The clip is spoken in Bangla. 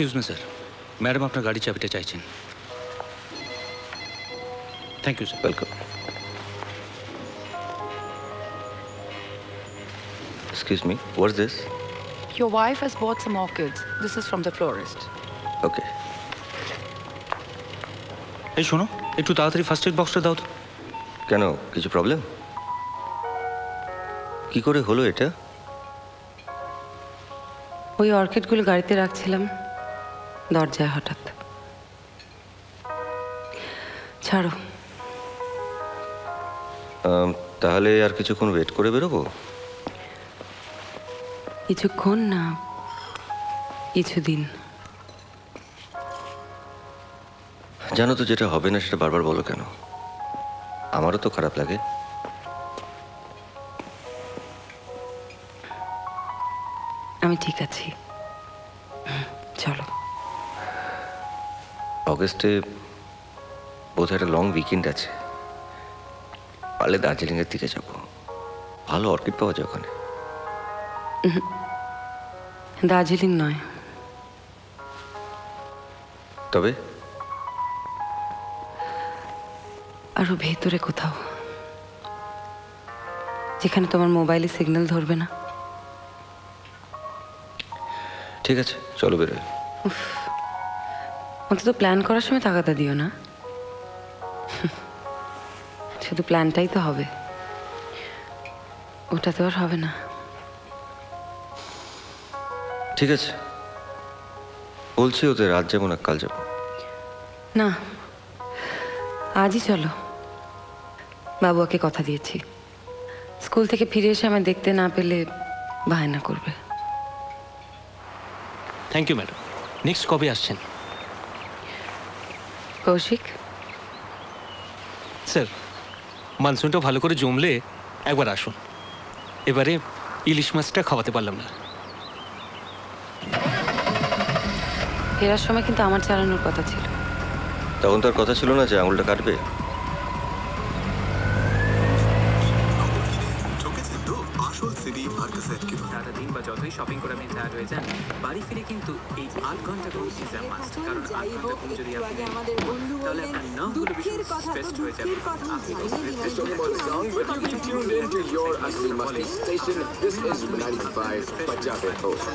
এক্সকিউজ মি স্যার ম্যাডাম আপনার গাড়ি চাবিটা চাইছেন। Thank you sir welcome excuse me what's this Your wife has bought some orchids. This is from the florist. Okay এই শোনো একটু তাড়াতাড়ি ফার্স্ট এড বক্সটা দাও তো। কেন কিছু প্রবলেম কি করে হলো এটা? ওই অর্কিডগুলো গাড়িতে রাখছিলাম। দরজায় হঠাৎ। ছাড়ো। তাহলে আর কিছুক্ষণ ওয়েট করে বেরোবো? কিছুক্ষণ না কিছুদিন। জানো তো যেটা হবে না সেটা বারবার বলো কেন? আমারও তো খারাপ লাগে। আমি ঠিক আছি। চলো। অগস্টে বোধহয় একটা লং উইকেন্ড আছে। পারলে দার্জিলিংয়ের দিকে যাব। ভালো অর্কিড পাওয়া যায় ওখানে। দার্জিলিং নয়। তবে? আরও ভেতরে কোথাও। যেখানে তোমার মোবাইলে সিগন্যাল ধরবে না। ঠিক আছে চলো বেরোয় অন্তত প্ল্যান করার সময় তাকাতা দিও না। শুধু প্ল্যানটাই তো হবে। ওটা তো আর হবে না। ঠিক আছে। বলছি ওদের রাত যাব না কাল যাব। না আজই চলো। বাবুকে কথা দিয়েছি। স্কুল থেকে ফিরে এসে আমায় দেখতে না পেলে বায়না করবে। থ্যাংক ইউ ম্যাডাম নেক্সট কবে আসছেন? কৌশিক? স্যার মানসুনটা ভালো করে জমলে একবার আসুন। এবারে ইলিশ মাছটা খাওয়াতে পারলাম না। ফেরার সময় কিন্তু আমার চালানোর কথা ছিল। তখন তার কথা ছিল না যে আঙুলটা কাটবে। মার্কাসের কি সারাদিন বা যতই শপিং করে আপনি টায়ার্ড হয়ে যান বাড়ি ফিরে কিন্তু এই আট ঘণ্টা ঘুম ইজ আ মাস্ট কারণ আট ঘণ্টা ঘুম যদি আপনি তাহলে আপনার নামগুলো ভীষণ স্ট্রেসড হয়ে যাবে আপনি tuned in to your Asli Masti station. This is 95 Punjab Post.